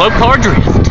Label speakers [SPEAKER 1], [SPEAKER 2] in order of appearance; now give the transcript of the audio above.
[SPEAKER 1] Club Car Drift.